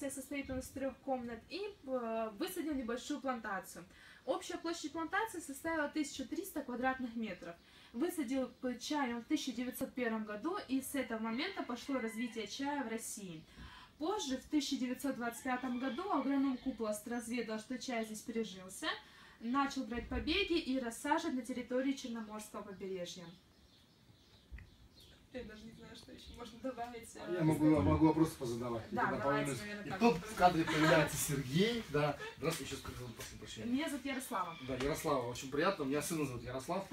версия состоит он из трех комнат, и э, высадил небольшую плантацию. Общая площадь плантации составила 1300 квадратных метров. Высадил чай он в 1901 году, и с этого момента пошло развитие чая в России. Позже, в 1925 году, агроном Купласт разведал, что чай здесь пережился, начал брать побеги и рассаживать на территории Черноморского побережья. Я даже не знаю, что еще можно добавить. э, Я могу, могу вопросы позадавать. Да, давайте, наверное, И так. тут в кадре появляется Сергей, да. Здравствуйте, еще скажу, прошу прощения. Меня зовут Ярослава. Да, Ярослава, очень приятно. У меня сына зовут Ярослав,